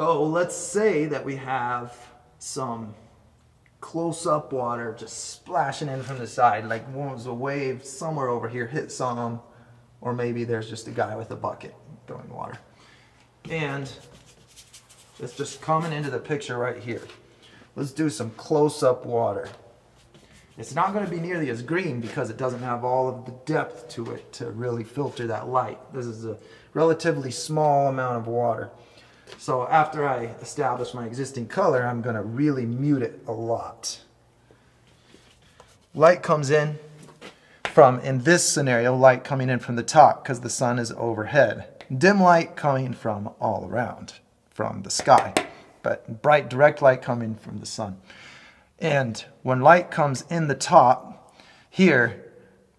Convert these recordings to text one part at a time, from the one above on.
So let's say that we have some close-up water just splashing in from the side, like was a wave somewhere over here hit some, or maybe there's just a guy with a bucket throwing water. And it's just coming into the picture right here. Let's do some close-up water. It's not going to be nearly as green because it doesn't have all of the depth to it to really filter that light. This is a relatively small amount of water. So after I establish my existing color, I'm going to really mute it a lot. Light comes in from, in this scenario, light coming in from the top because the sun is overhead. Dim light coming from all around, from the sky, but bright direct light coming from the sun. And when light comes in the top here,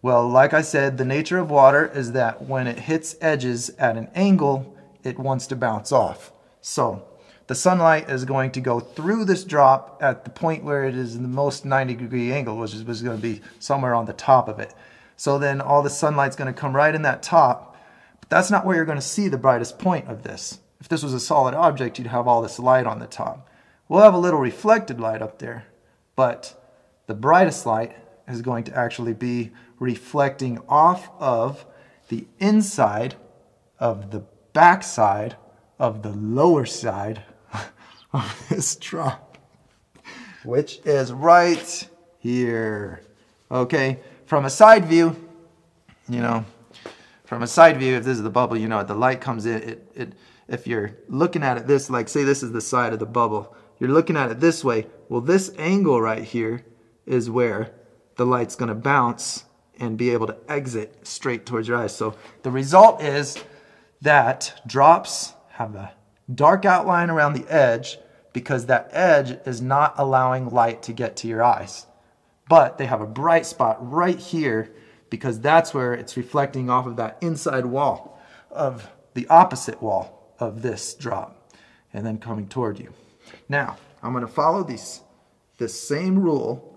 well, like I said, the nature of water is that when it hits edges at an angle, it wants to bounce off. So the sunlight is going to go through this drop at the point where it is in the most 90 degree angle, which is, going to be somewhere on the top of it. So then all the sunlight's going to come right in that top, but that's not where you're going to see the brightest point of this. If this was a solid object, you'd have all this light on the top. We'll have a little reflected light up there, but the brightest light is going to actually be reflecting off of the inside of the backside of the lower side of this drop, which is right here. Okay, from a side view, you know, from a side view, if this is the bubble, you know, the light comes in, it, it, if you're looking at it this, like say this is the side of the bubble, you're looking at it this way, well this angle right here is where the light's gonna bounce and be able to exit straight towards your eyes. So the result is that drops have a dark outline around the edge because that edge is not allowing light to get to your eyes. But they have a bright spot right here because that's where it's reflecting off of that inside wall of the opposite wall of this drop and then coming toward you. Now, I'm going to follow these, this same rule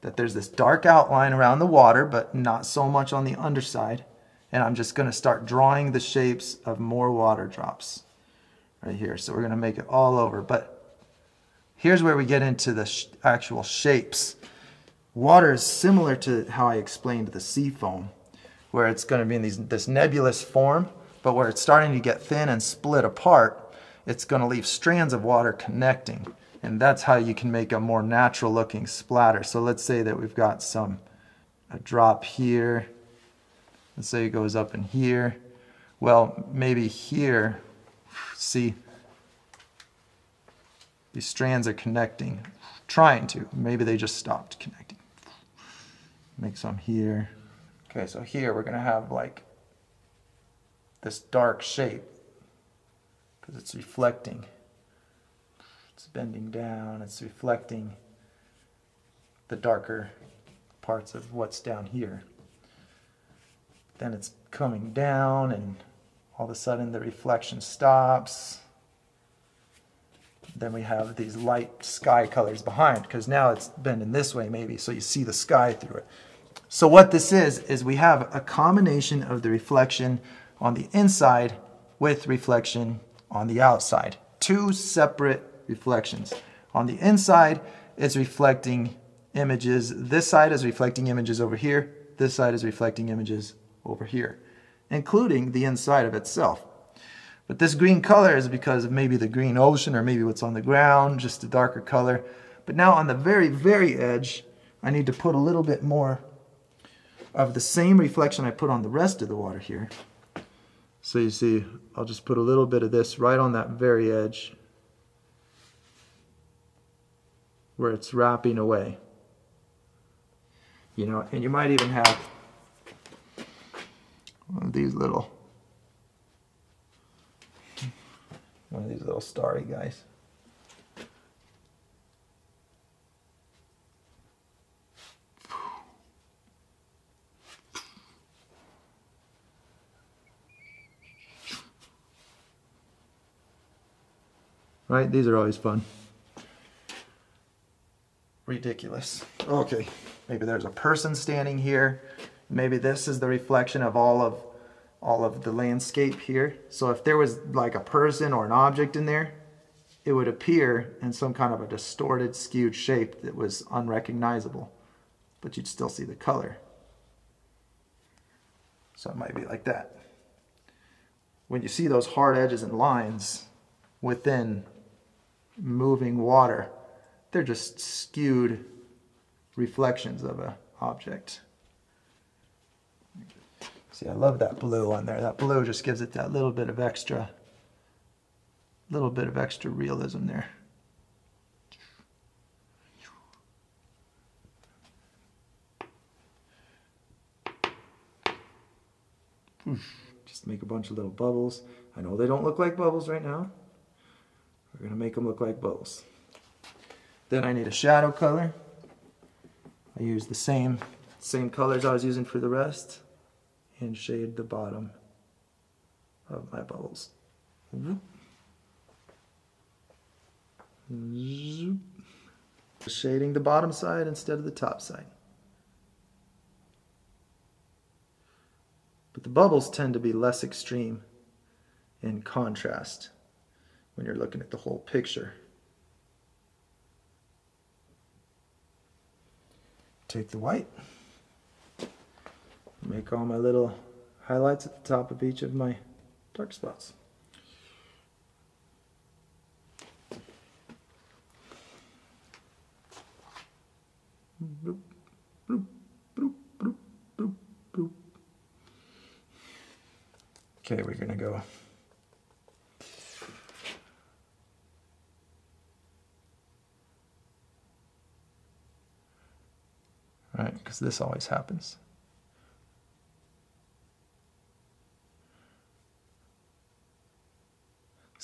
that there's this dark outline around the water, but not so much on the underside. And I'm just going to start drawing the shapes of more water drops right here. So we're going to make it all over. But here's where we get into the sh actual shapes. Water is similar to how I explained the sea foam, where it's going to be in these, this nebulous form, but where it's starting to get thin and split apart, it's going to leave strands of water connecting. And that's how you can make a more natural looking splatter. So let's say that we've got some, a drop here. Let's say it goes up in here. Well, maybe here See, these strands are connecting, trying to. Maybe they just stopped connecting. Make some here. Okay, so here we're to have like this dark shape because it's reflecting. It's bending down, it's reflecting the darker parts of what's down here. Then it's coming down and all of a sudden the reflection stops. Then we have these light sky colors behind because now it's bending this way maybe so you see the sky through it. So what this is, is we have a combination of the reflection on the inside with reflection on the outside. Two separate reflections. On the inside, it's reflecting images. This side is reflecting images over here. This side is reflecting images over here including the inside of itself. But this green color is because of maybe the green ocean or maybe what's on the ground, just a darker color. But now on the very, very edge, I need to put a little bit more of the same reflection I put on the rest of the water here. So you see, I'll just put a little bit of this right on that very edge where it's wrapping away. You know, and you might even have one of these little one of these little starry guys. Right? These are always fun. Ridiculous. Okay. Maybe there's a person standing here. Maybe this is the reflection of all of all of the landscape here. So if there was like a person or an object in there, it would appear in some kind of a distorted, skewed shape that was unrecognizable, but you'd still see the color. So it might be like that. When you see those hard edges and lines within moving water, they're just skewed reflections of an object. See, I love that blue on there. That blue just gives it that little bit of extra, little bit of extra realism there. Just make a bunch of little bubbles. I know they don't look like bubbles right now. We're gonna make them look like bubbles. Then I need a shadow color. I use the same, same colors I was using for the rest and shade the bottom of my bubbles. Shading the bottom side instead of the top side. But the bubbles tend to be less extreme in contrast when you're looking at the whole picture. Take the white, make all my little highlights at the top of each of my dark spots. Okay, we're gonna go right? Because this always happens.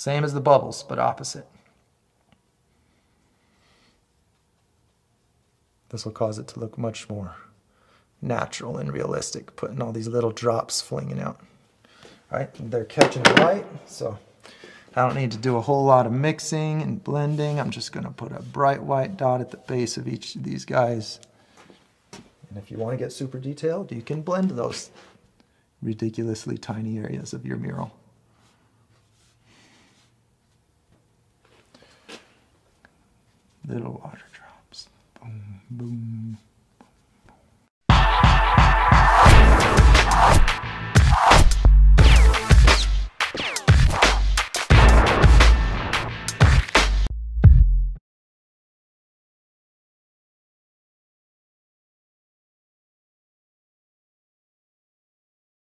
Same as the bubbles, but opposite. This will cause it to look much more natural and realistic, putting all these little drops flinging out. All right, they're catching the light, so I don't need to do a whole lot of mixing and blending. I'm just gonna put a bright white dot at the base of each of these guys. And if you want to get super detailed, you can blend those ridiculously tiny areas of your mural. little water drops. Boom, boom.